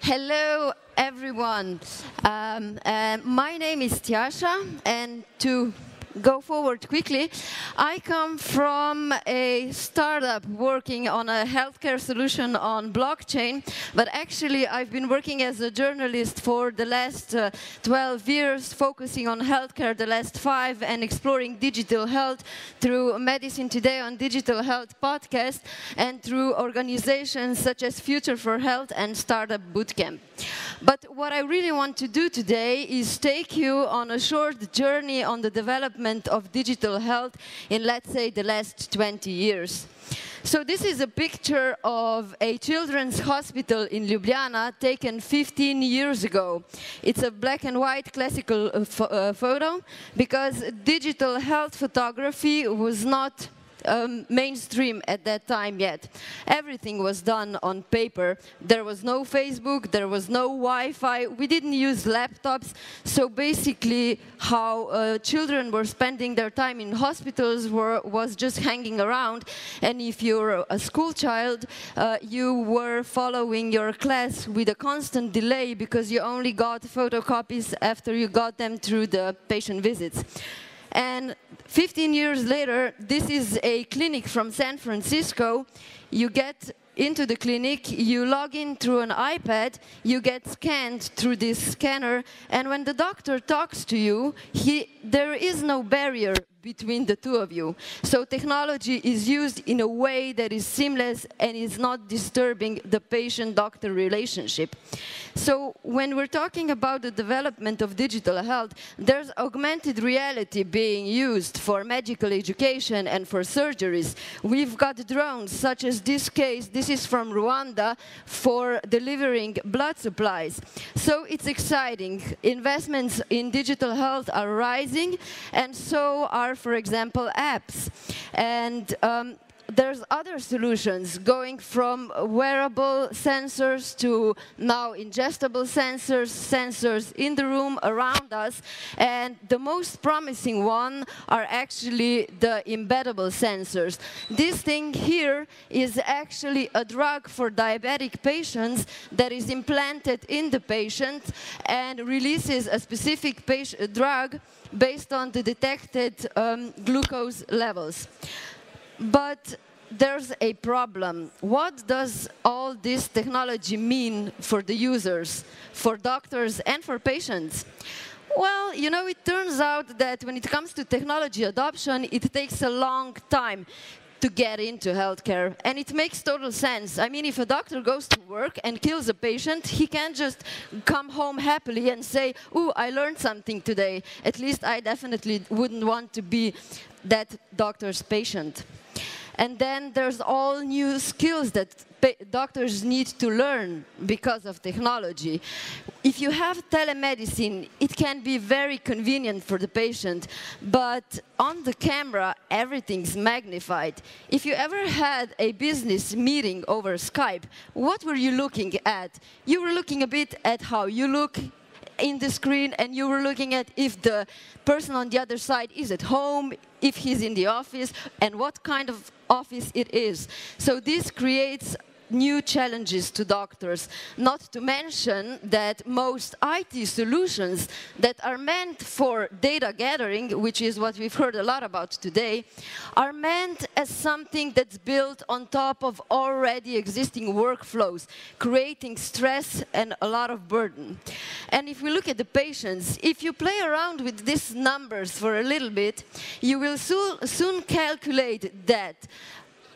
Hello, everyone. Um, uh, my name is Tjasa, and to go forward quickly, I come from a startup working on a healthcare solution on blockchain, but actually I've been working as a journalist for the last uh, 12 years, focusing on healthcare the last five and exploring digital health through Medicine Today on Digital Health podcast and through organizations such as Future for Health and Startup Bootcamp. But what I really want to do today is take you on a short journey on the development of digital health in, let's say, the last 20 years. So this is a picture of a children's hospital in Ljubljana taken 15 years ago. It's a black and white classical uh, uh, photo because digital health photography was not um, mainstream at that time yet. Everything was done on paper. There was no Facebook, there was no Wi-Fi. We didn't use laptops. So basically, how uh, children were spending their time in hospitals were, was just hanging around. And if you're a school child, uh, you were following your class with a constant delay because you only got photocopies after you got them through the patient visits. And 15 years later, this is a clinic from San Francisco. You get into the clinic, you log in through an iPad, you get scanned through this scanner, and when the doctor talks to you, he, there is no barrier between the two of you. So technology is used in a way that is seamless and is not disturbing the patient-doctor relationship. So when we're talking about the development of digital health, there's augmented reality being used for medical education and for surgeries. We've got drones, such as this case, this is from Rwanda, for delivering blood supplies. So it's exciting. Investments in digital health are rising, and so are for example, apps. And um, there's other solutions going from wearable sensors to now ingestible sensors, sensors in the room around us. And the most promising one are actually the embeddable sensors. This thing here is actually a drug for diabetic patients that is implanted in the patient and releases a specific drug based on the detected um, glucose levels. But there's a problem. What does all this technology mean for the users, for doctors, and for patients? Well, you know, it turns out that when it comes to technology adoption, it takes a long time to get into healthcare. And it makes total sense. I mean, if a doctor goes to work and kills a patient, he can't just come home happily and say, ooh, I learned something today. At least I definitely wouldn't want to be that doctor's patient. And then there's all new skills that doctors need to learn because of technology. If you have telemedicine, it can be very convenient for the patient, but on the camera, everything's magnified. If you ever had a business meeting over Skype, what were you looking at? You were looking a bit at how you look, in the screen and you were looking at if the person on the other side is at home, if he's in the office, and what kind of office it is. So this creates new challenges to doctors, not to mention that most IT solutions that are meant for data gathering, which is what we've heard a lot about today, are meant as something that's built on top of already existing workflows, creating stress and a lot of burden. And if we look at the patients, if you play around with these numbers for a little bit, you will soon calculate that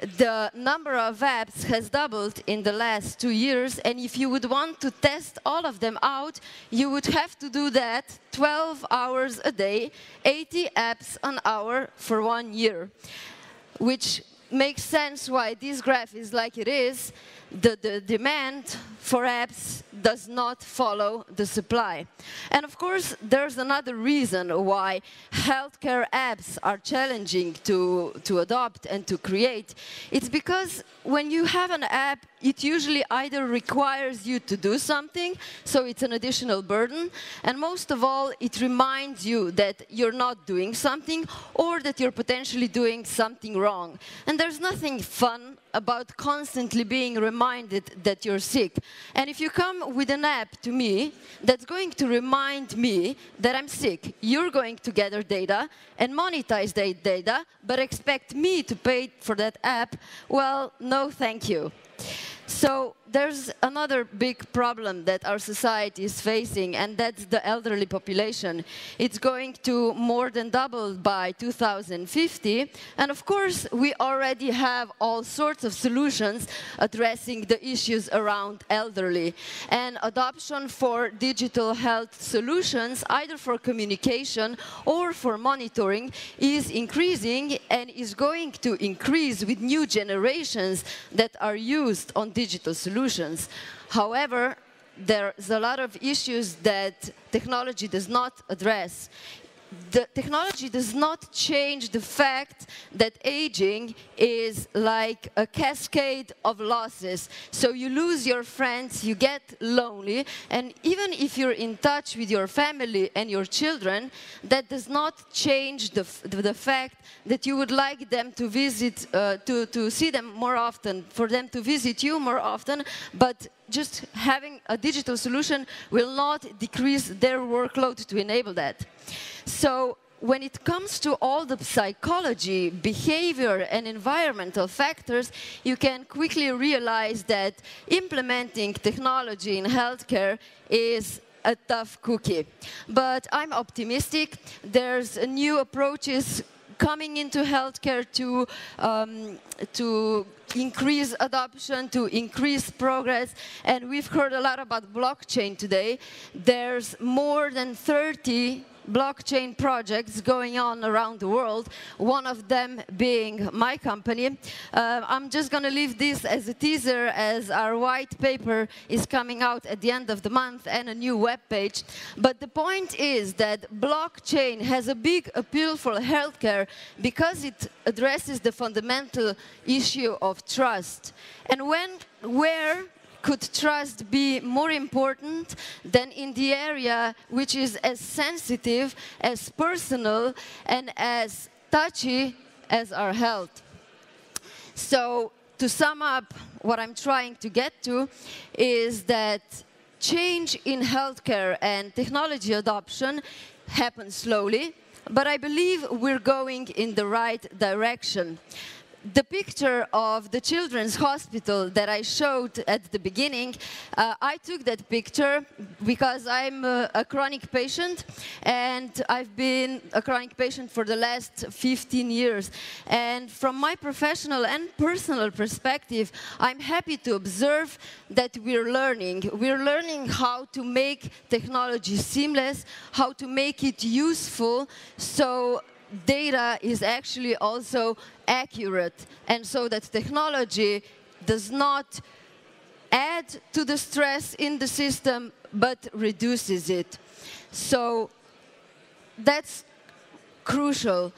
the number of apps has doubled in the last two years, and if you would want to test all of them out, you would have to do that 12 hours a day, 80 apps an hour for one year, which makes sense why this graph is like it is. The, the demand for apps does not follow the supply. And of course, there's another reason why healthcare apps are challenging to, to adopt and to create. It's because when you have an app, it usually either requires you to do something, so it's an additional burden, and most of all, it reminds you that you're not doing something or that you're potentially doing something wrong. And there's nothing fun about constantly being reminded that you're sick. And if you come with an app to me that's going to remind me that I'm sick, you're going to gather data and monetize that data, but expect me to pay for that app, well, no thank you. So there's another big problem that our society is facing, and that's the elderly population. It's going to more than double by 2050. And of course, we already have all sorts of solutions addressing the issues around elderly. And adoption for digital health solutions, either for communication or for monitoring, is increasing and is going to increase with new generations that are used on digital solutions solutions. However, there's a lot of issues that technology does not address the technology does not change the fact that aging is like a cascade of losses. So you lose your friends, you get lonely, and even if you're in touch with your family and your children, that does not change the, the fact that you would like them to visit, uh, to, to see them more often, for them to visit you more often, but just having a digital solution will not decrease their workload to enable that. So when it comes to all the psychology, behavior, and environmental factors, you can quickly realize that implementing technology in healthcare is a tough cookie. But I'm optimistic. There's new approaches coming into healthcare to, um, to increase adoption, to increase progress. And we've heard a lot about blockchain today. There's more than 30 blockchain projects going on around the world, one of them being my company. Uh, I'm just going to leave this as a teaser as our white paper is coming out at the end of the month and a new web page. But the point is that blockchain has a big appeal for healthcare because it addresses the fundamental issue trust. And when, where could trust be more important than in the area which is as sensitive, as personal, and as touchy as our health? So, to sum up, what I'm trying to get to is that change in healthcare and technology adoption happens slowly, but I believe we're going in the right direction the picture of the children's hospital that I showed at the beginning, uh, I took that picture because I'm a, a, chronic patient and I've been a chronic patient for the last 15 years. And from my professional and personal perspective, I'm happy to observe that we're learning. We're learning how to make technology seamless, how to make it useful so data is actually also accurate and so that technology does not add to the stress in the system but reduces it. So that's crucial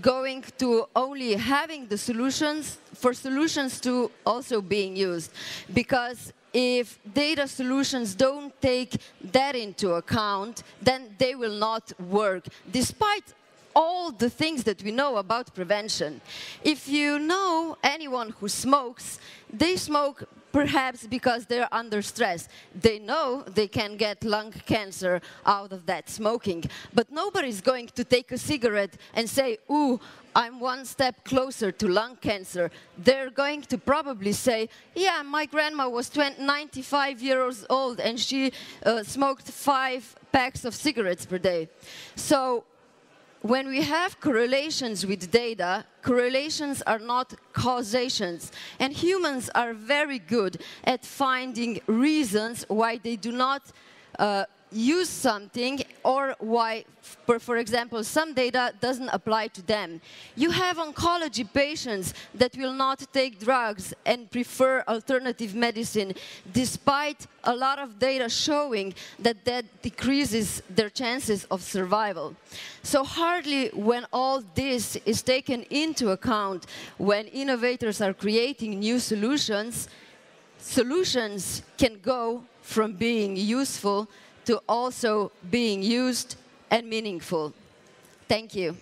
going to only having the solutions for solutions to also being used because if data solutions don't take that into account, then they will not work, despite all the things that we know about prevention. If you know anyone who smokes, they smoke perhaps because they're under stress. They know they can get lung cancer out of that smoking, but nobody's going to take a cigarette and say, ooh, I'm one step closer to lung cancer. They're going to probably say, yeah, my grandma was 20, 95 years old and she uh, smoked five packs of cigarettes per day. So when we have correlations with data, correlations are not causations. And humans are very good at finding reasons why they do not uh, use something or why, for, for, example, some data doesn't apply to them. You have oncology patients that will not take drugs and prefer alternative medicine despite a lot of data showing that that decreases their chances of survival. So hardly when all this is taken into account, when innovators are creating new solutions, solutions can go from being useful to also being used and meaningful. Thank you.